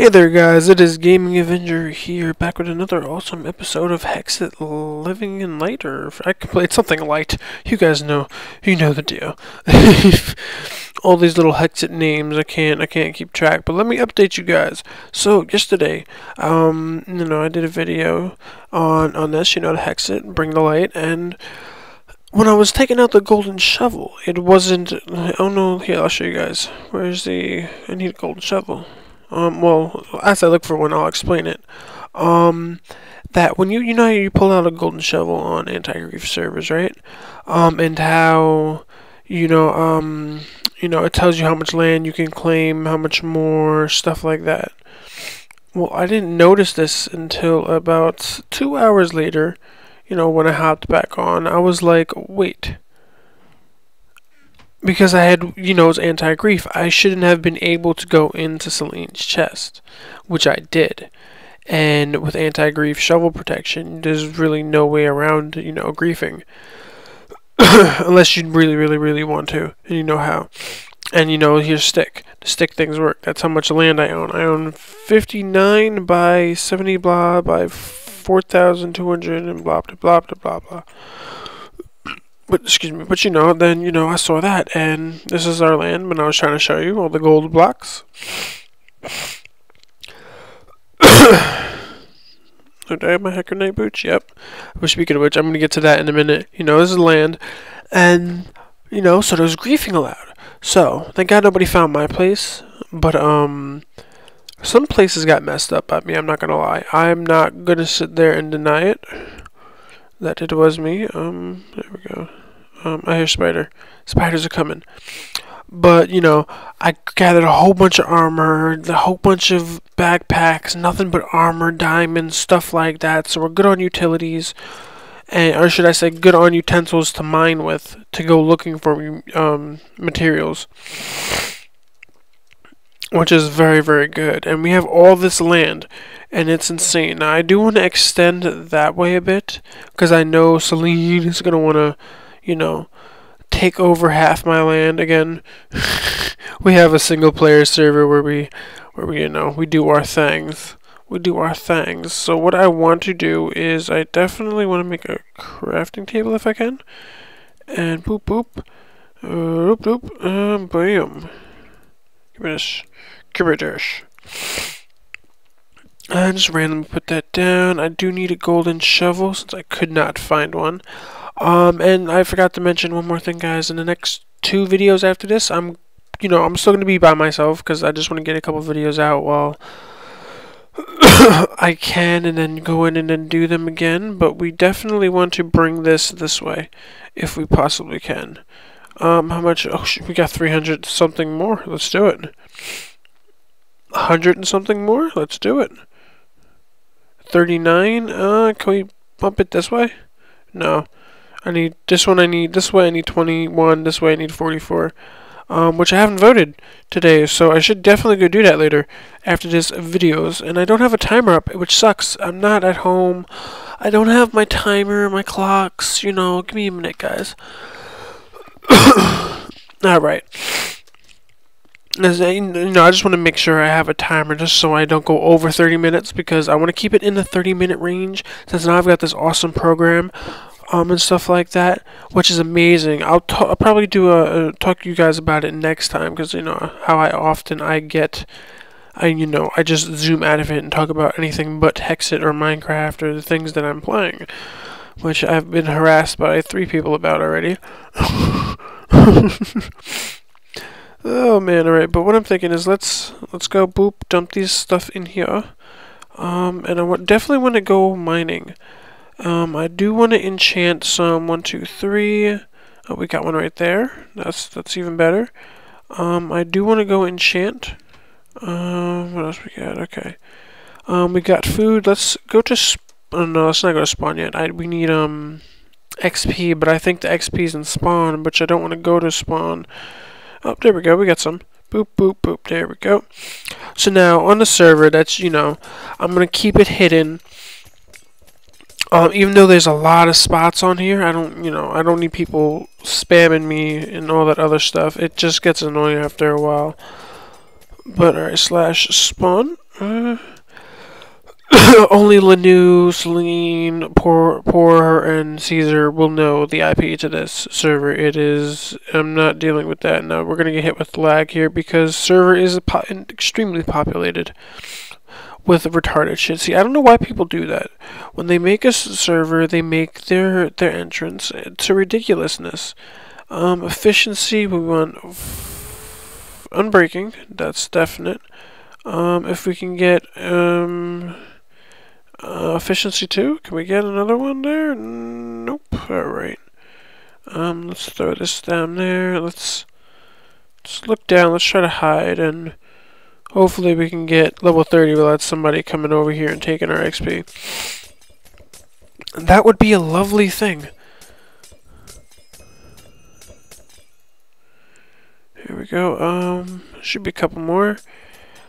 Hey there guys, it is Gaming Avenger here, back with another awesome episode of Hexxit Living in Light, or I can play something light. You guys know, you know the deal. All these little Hexxit names, I can't, I can't keep track, but let me update you guys. So, yesterday, um, you know, I did a video on, on this, you know, the Hexxit, Bring the Light, and when I was taking out the golden shovel, it wasn't, oh no, here, I'll show you guys. Where's the, I need a golden shovel. Um, well, as I look for one, I'll explain it. Um, that when you you know you pull out a golden shovel on anti-grief servers, right? Um, and how you know um you know it tells you how much land you can claim, how much more stuff like that. Well, I didn't notice this until about two hours later. You know, when I hopped back on, I was like, wait because I had, you know, it was anti-grief, I shouldn't have been able to go into Celine's chest, which I did. And with anti-grief shovel protection, there's really no way around, you know, griefing. Unless you really, really, really want to, and you know how. And, you know, here's stick. The stick things work. That's how much land I own. I own 59 by 70 blah by 4,200 and blah, blah, blah, blah, blah, blah but excuse me, but you know, then you know, I saw that, and this is our land. When I was trying to show you all the gold blocks. I have my hacker night boots? Yep. But speaking of which, I'm gonna get to that in a minute. You know, this is land, and you know, so there's griefing allowed. So thank God nobody found my place, but um, some places got messed up by me. I'm not gonna lie. I'm not gonna sit there and deny it that it was me. Um, there we go. Um, I hear spider. Spiders are coming. But, you know, I gathered a whole bunch of armor, a whole bunch of backpacks, nothing but armor, diamonds, stuff like that. So we're good on utilities, and or should I say, good on utensils to mine with, to go looking for um, materials. Which is very, very good. And we have all this land and it's insane. Now, I do want to extend that way a bit because I know Celine is going to want to, you know, take over half my land again. we have a single player server where we, where we, you know, we do our things. We do our things. So what I want to do is I definitely want to make a crafting table if I can. And boop boop. Uh, boop boop. Um. Give me this. I just randomly put that down. I do need a golden shovel since I could not find one. Um, and I forgot to mention one more thing, guys. In the next two videos after this, I'm, you know, I'm still going to be by myself because I just want to get a couple videos out while I can and then go in and then do them again. But we definitely want to bring this this way if we possibly can. Um, how much? Oh, we got 300 something more. Let's do it. 100 and something more? Let's do it. 39. Uh, can we bump it this way? No. I need, this one I need, this way I need 21, this way I need 44. Um, which I haven't voted today, so I should definitely go do that later after this videos. And I don't have a timer up, which sucks. I'm not at home. I don't have my timer, my clocks, you know. Give me a minute, guys. Alright. As I, you know, I just want to make sure I have a timer just so I don't go over 30 minutes because I want to keep it in the 30 minute range since now I've got this awesome program um, and stuff like that, which is amazing. I'll, I'll probably do a, a, talk to you guys about it next time because you know how I often I get, I you know I just zoom out of it and talk about anything but Hexxit or Minecraft or the things that I'm playing, which I've been harassed by three people about already. Oh man, alright, but what I'm thinking is let's let's go boop, dump these stuff in here. Um, and I definitely want to go mining. Um, I do want to enchant some one, two, three. Oh, we got one right there. That's that's even better. Um, I do want to go enchant. Um, what else we got? Okay. Um, we got food. Let's go to. oh no, let's not go to spawn yet. I we need um XP, but I think the XP is in spawn, which I don't want to go to spawn. Oh, there we go. We got some. Boop, boop, boop. There we go. So now on the server, that's, you know, I'm going to keep it hidden. Um, even though there's a lot of spots on here, I don't, you know, I don't need people spamming me and all that other stuff. It just gets annoying after a while. But, alright, slash spawn. Uh, only Lanu, Celine, Poor, Poor, and Caesar will know the IP to this server. It is. I'm not dealing with that now. We're gonna get hit with lag here because server is po extremely populated with retarded shit. See, I don't know why people do that. When they make a server, they make their their entrance to ridiculousness. Um, efficiency, we want unbreaking. That's definite. Um, if we can get um, uh, efficiency 2, can we get another one there? Nope. Alright. Um, let's throw this down there. Let's, let's look down. Let's try to hide and hopefully we can get level 30 without somebody coming over here and taking our XP. That would be a lovely thing. Here we go. Um, should be a couple more.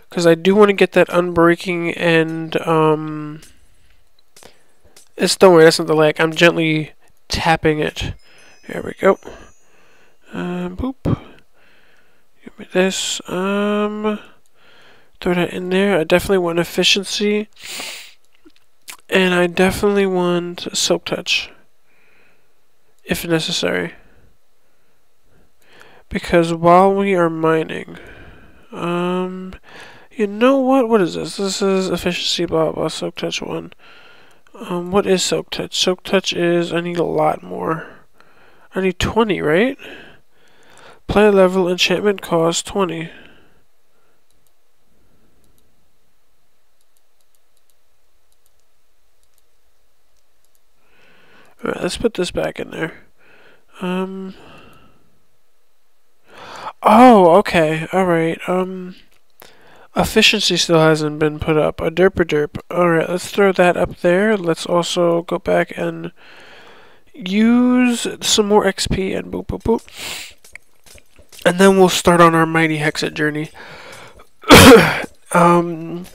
Because I do want to get that unbreaking and, um... It's, don't worry, that's not the lag. I'm gently tapping it. Here we go. Um, boop. Give me this. Um, throw that in there. I definitely want efficiency. And I definitely want silk touch. If necessary. Because while we are mining, um, you know what? What is this? This is efficiency blah blah silk touch one. Um, what is silk touch? Silk touch is I need a lot more. I need 20, right? Player level enchantment cost 20. Alright, let's put this back in there. Um. Oh, okay. Alright. Um. Efficiency still hasn't been put up. A derp a derp. Alright, let's throw that up there. Let's also go back and use some more XP and boop boop boop. And then we'll start on our mighty Hexxit journey. um,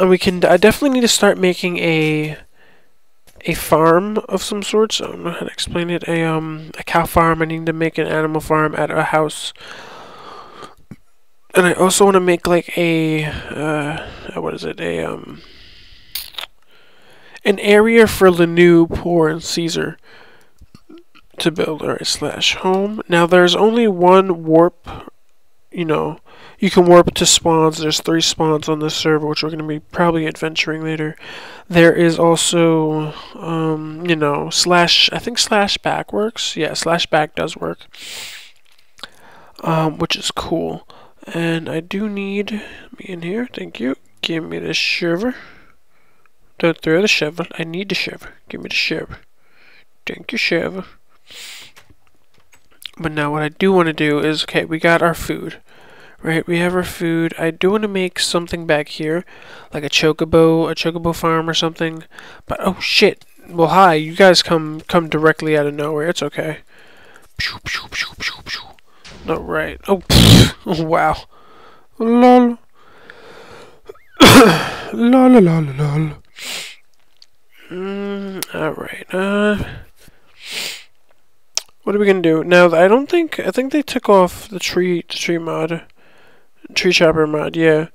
and we can. I definitely need to start making a a farm of some sort. So I don't know how to explain it. A um a cow farm. I need to make an animal farm at a house and I also want to make like a uh, what is it a um an area for Lanu, Poor, and Caesar to build. Alright, slash home. Now there's only one warp. You know, you can warp to spawns. There's three spawns on this server, which we're going to be probably adventuring later. There is also, um, you know, slash. I think slash back works. Yeah, slash back does work, um, which is cool. And I do need me in here. Thank you. Give me the shiver. Don't throw the shovel. I need the shiver. Give me the shiver. Thank you, shiver. But now what I do want to do is, okay, we got our food. Right, we have our food. I do want to make something back here, like a chocobo, a chocobo farm or something. But oh shit! Well, hi, you guys come come directly out of nowhere. It's okay. No, right. Oh, oh wow. Lol. lol, lol, lol. Mm, Alright, uh... What are we gonna do? Now, I don't think... I think they took off the tree, the tree mod. Tree chopper mod, yeah.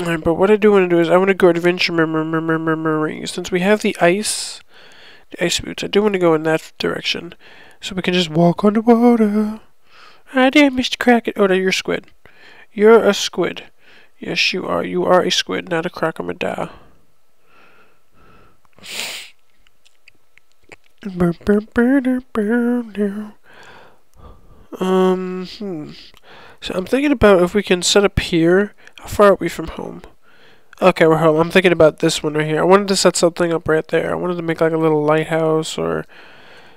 Alright, but what I do want to do is I want to go adventure marine. Since we have the ice, the ice boots, I do want to go in that direction. So we can just walk on the water. Ah, dear Mr. Kraken. Oh, no, you're squid. You're a squid. Yes, you are. You are a squid, not a crocodile. Um, hmm. So I'm thinking about if we can set up here. How far are we from home? Okay, we're home. I'm thinking about this one right here. I wanted to set something up right there. I wanted to make like a little lighthouse or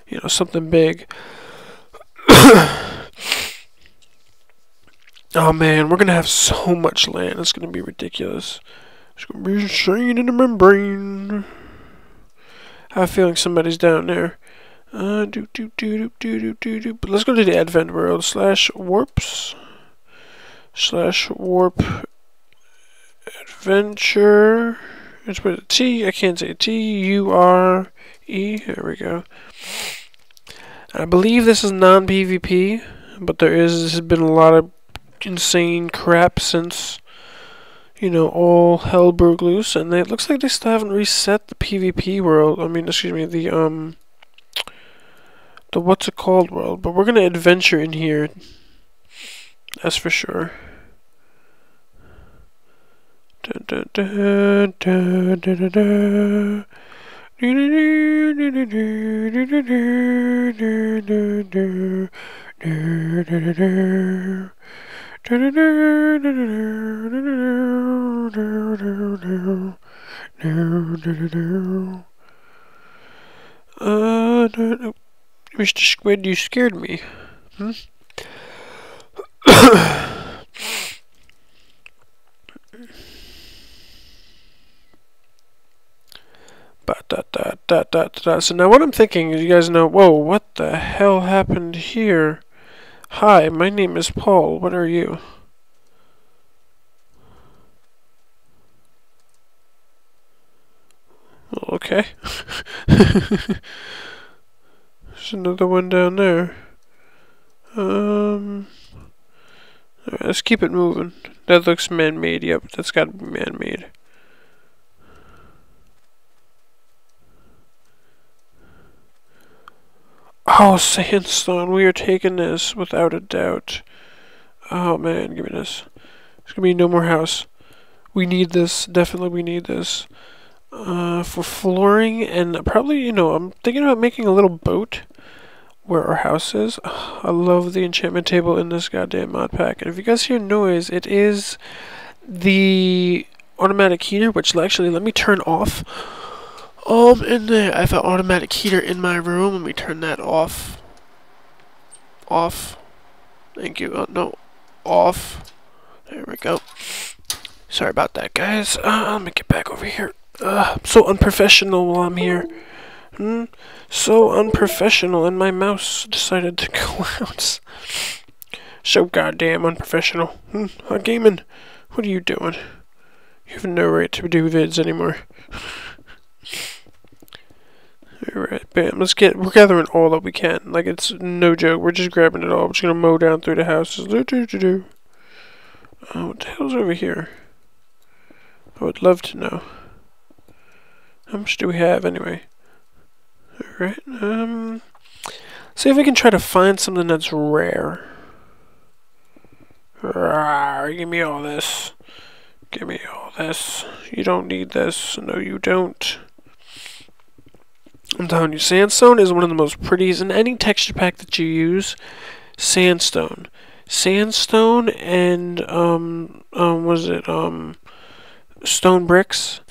you know, something big. oh man, we're gonna have so much land. It's gonna be ridiculous. It's gonna be insane in the membrane. I have a feeling somebody's down there. Uh, do, do, do, do, do, do, do, But let's go to the advent world slash warps slash warp adventure. Let's put it a T. I can't say T U R E. There we go. I believe this is non PvP, but there is this has been a lot of insane crap since you know all hell broke loose, and they, it looks like they still haven't reset the PvP world. I mean, excuse me, the um the what's it called world, but we're gonna adventure in here. That's for sure. Uh, Mr. Squid, you scared me. Hmm? da. So now what I'm thinking is you guys know, whoa, what the hell happened here? Hi, my name is Paul. What are you? Okay. There's another one down there. Um, right, let's keep it moving. That looks man-made. Yep, that's got to be man-made. Oh, sandstone. We are taking this without a doubt. Oh, man. Give me this. There's going to be no more house. We need this. Definitely we need this. Uh, for flooring and probably, you know, I'm thinking about making a little boat where our house is. I love the enchantment table in this goddamn mod pack. And if you guys hear noise, it is the automatic heater, which actually, let me turn off. Um, there, I have an automatic heater in my room. Let me turn that off. Off. Thank you. Oh, no. Off. There we go. Sorry about that, guys. Uh, let me get back over here. Uh, I'm so unprofessional while I'm here. Hmm? So unprofessional, and my mouse decided to go out. so goddamn unprofessional. Hmm? Uh, gaming, what are you doing? You have no right to do vids anymore. Alright, bam. Let's get, we're gathering all that we can. Like, it's no joke. We're just grabbing it all. We're just gonna mow down through the houses. Do, do, do, do. Oh, what the hell's over here? I would love to know. How much do we have, anyway? Alright, um... See if we can try to find something that's rare. Rawr, give me all this. Give me all this. You don't need this. No, you don't. I'm telling you, sandstone is one of the most prettiest in any texture pack that you use. Sandstone, sandstone, and um, um, was it um, stone bricks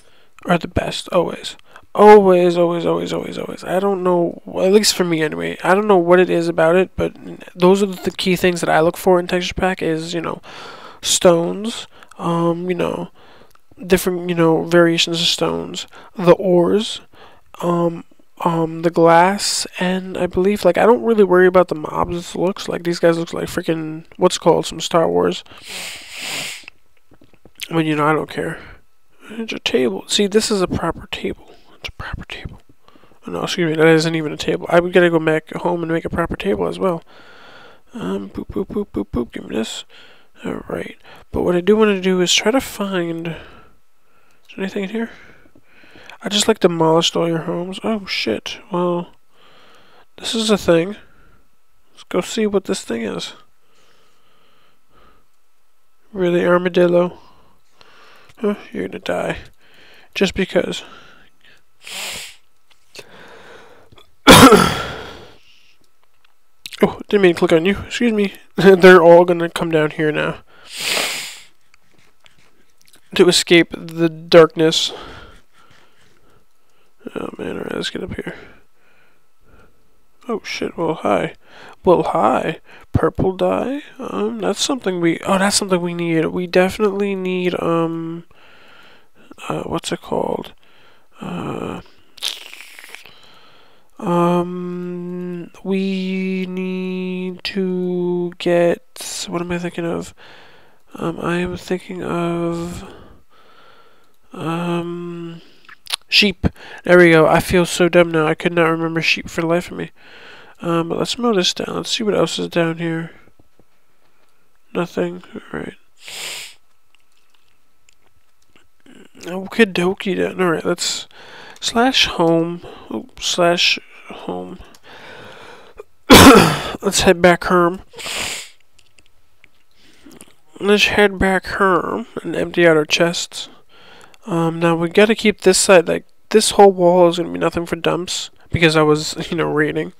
are the best always. Always, always, always, always, always. I don't know, at least for me anyway. I don't know what it is about it, but those are the key things that I look for in texture pack. Is you know, stones. Um, you know, different you know variations of stones. The ores. Um, um the glass and I believe like I don't really worry about the mobs looks like these guys look like freaking what's called some Star Wars. I mean you know I don't care. It's a table. See this is a proper table. It's a proper table. Oh, no, excuse me, that isn't even a table. I would gotta go back home and make a proper table as well. Um boop boop boop boop boop give me this. Alright. But what I do want to do is try to find is there anything in here? I just like demolished all your homes. Oh shit. Well, this is a thing. Let's go see what this thing is. Really, armadillo? You're gonna die. Just because. Oh, didn't mean to click on you. Excuse me. They're all gonna come down here now. To escape the darkness. Oh man, alright, let's get up here. Oh shit, well hi. Well hi. Purple dye? Um, that's something we, oh that's something we need. We definitely need, um, uh, what's it called? Uh, um, we need to get, what am I thinking of? Um, I am thinking of, um, Sheep. There we go. I feel so dumb now. I could not remember sheep for the life of me. Um, but let's mow this down. Let's see what else is down here. Nothing. Alright. Okie dokie then. Alright, let's slash home. Oops, slash home. let's head back home. Let's head back home and empty out our chests. Um, now we gotta keep this side, like, this whole wall is gonna be nothing for dumps because I was, you know, reading.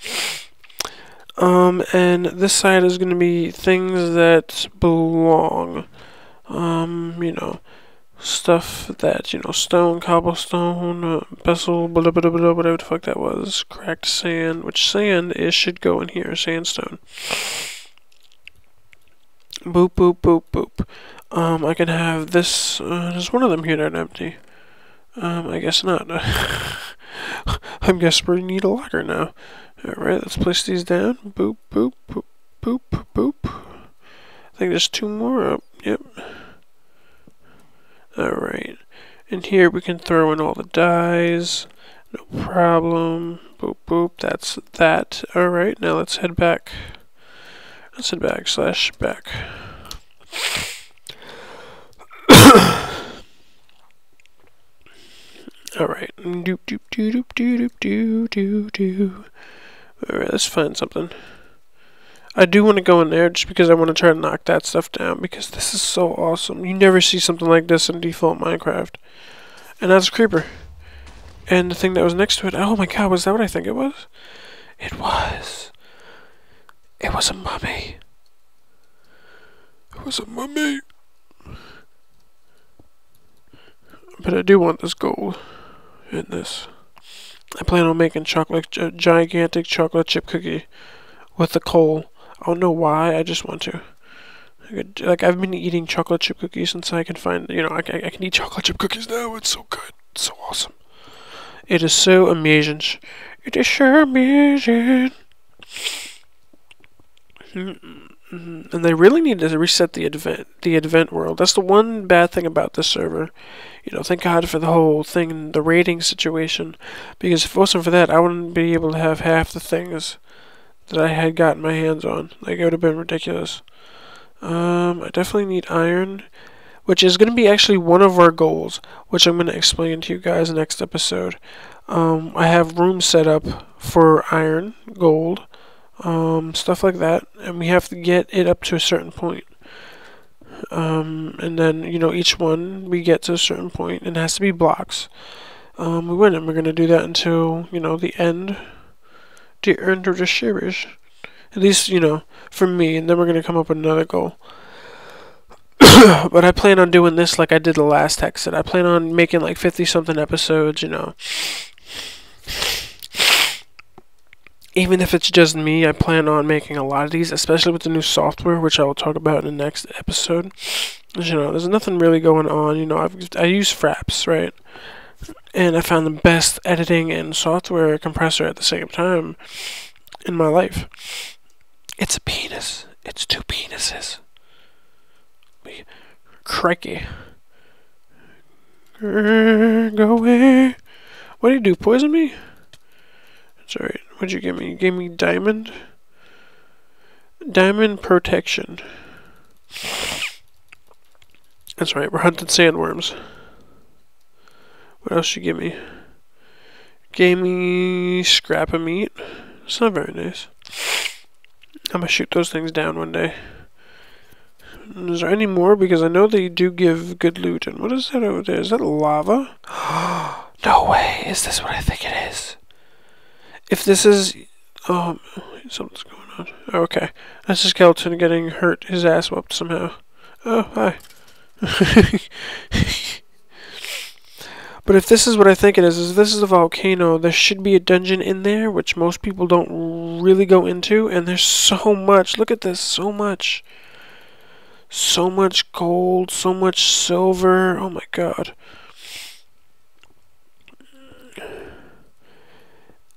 Um, and this side is gonna be things that belong. Um, you know, stuff that, you know, stone, cobblestone, uh, pestle, blah, blah, blah, blah, whatever the fuck that was, cracked sand, which sand is should go in here, sandstone. Boop, boop, boop, boop. Um, I can have this, uh, there's one of them here that empty. Um, I guess not. I'm guess we need a locker now. Alright, let's place these down. Boop, boop, boop, boop, boop. I think there's two more up. Yep. Alright. And here we can throw in all the dies. No problem. Boop, boop. That's that. Alright, now let's head back. Let's head back slash back. Alright. Doop doop doop doop doop doop doop. Alright, let's find something. I do want to go in there just because I want to try to knock that stuff down because this is so awesome. You never see something like this in default Minecraft. And that's a creeper. And the thing that was next to it, oh my god, was that what I think it was? It was. It was a mummy. It was a mummy. But I do want this gold in this. I plan on making chocolate, a gigantic chocolate chip cookie with the coal. I don't know why. I just want to. Like I've been eating chocolate chip cookies since I can find. You know, I, I can eat chocolate chip cookies now. It's so good. It's so awesome. It is so amazing. It is so amazing. And they really need to reset the event, the event world. That's the one bad thing about this server. You know, thank God for the whole thing, the rating situation, because if it wasn't for that, I wouldn't be able to have half the things that I had gotten my hands on. Like, it would have been ridiculous. Um, I definitely need iron, which is going to be actually one of our goals, which I'm going to explain to you guys next episode. Um, I have rooms set up for iron, gold, um, stuff like that, and we have to get it up to a certain point. Um, and then, you know, each one we get to a certain point, and it has to be blocks. Um, we win, and we're going to do that until, you know, the end the end of the series. At least, you know, for me, and then we're to come up with another goal. but I plan on doing this like I did the last Hexxit. I plan on making like 50 something episodes, you know. Even if it's just me, I plan on making a lot of these, especially with the new software, which I will talk about in the next episode. You know, there's nothing really going on. You know, I've, I use Fraps, right? And I found the best editing and software compressor at the same time in my life. It's a penis. It's two penises. Crikey. Go away. What did you do? Poison me? Sorry. What'd you give me? You gave me diamond? Diamond protection. That's right. We're hunting sandworms. What else you give me? Gave me scrap of meat. It's not very nice. I'm gonna shoot those things down one day. Is there any more? Because I know they do give good loot. And what is that over there? Is that lava? no way. Is this what I think it is? If this is... Oh, something's going on. Oh, okay. That's a skeleton getting hurt. His ass whooped somehow. Oh, hi. But if this is what I think it is, is this is a volcano, there should be a dungeon in there, which most people don't really go into, and there's so much. Look at this, so much. So much gold, so much silver. Oh my god.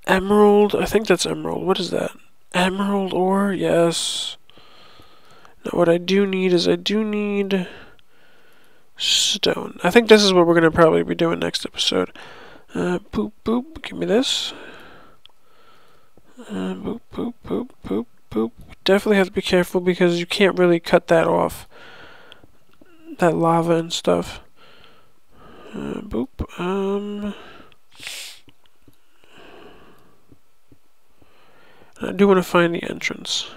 Emerald, I think that's emerald. What is that? Emerald ore, yes. Now what I do need is I do need stone. I think this is what we're going to probably be doing next episode. Uh, poop, poop, give me this. Uh, poop, poop, poop, poop, poop. definitely have to be careful because you can't really cut that off. That lava and stuff. Uh, boop. Um. I do want to find the entrance.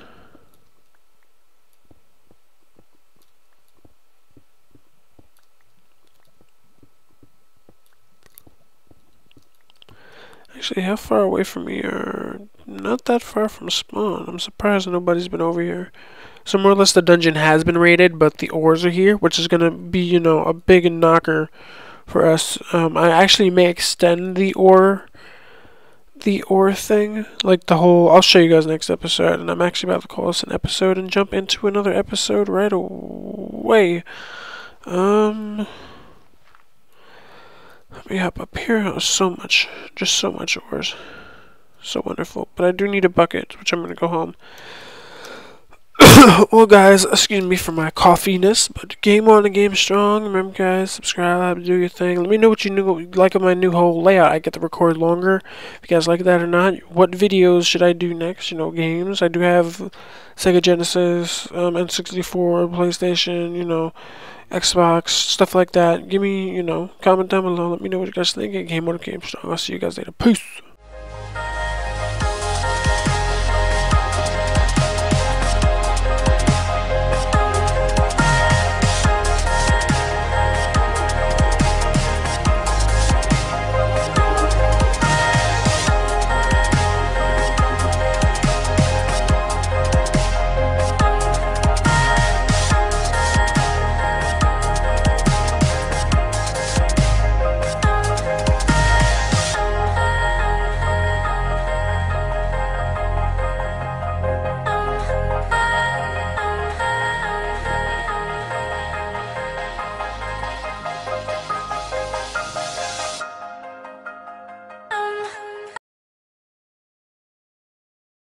Actually, how far away from here? Not that far from spawn. I'm surprised nobody's been over here. So more or less the dungeon has been raided, but the ores are here, which is going to be, you know, a big knocker for us. Um, I actually may extend the ore the ore thing, like the whole. I'll show you guys next episode, and I'm actually about to call this an episode and jump into another episode right away. Um, hop up here. Oh, so much, just so much ores, so wonderful. But I do need a bucket, which I'm gonna go home. well, guys, excuse me for my coffeeness, but game on and game strong. Remember, guys, subscribe, do your thing. Let me know what you like of my new whole layout. I get to record longer. If you guys like that or not, what videos should I do next? You know, games. I do have Sega Genesis, um, N64, PlayStation. You know, Xbox, stuff like that. Give me, you know, comment down below. Let me know what you guys think. Game on and game strong. I'll see you guys later. Peace.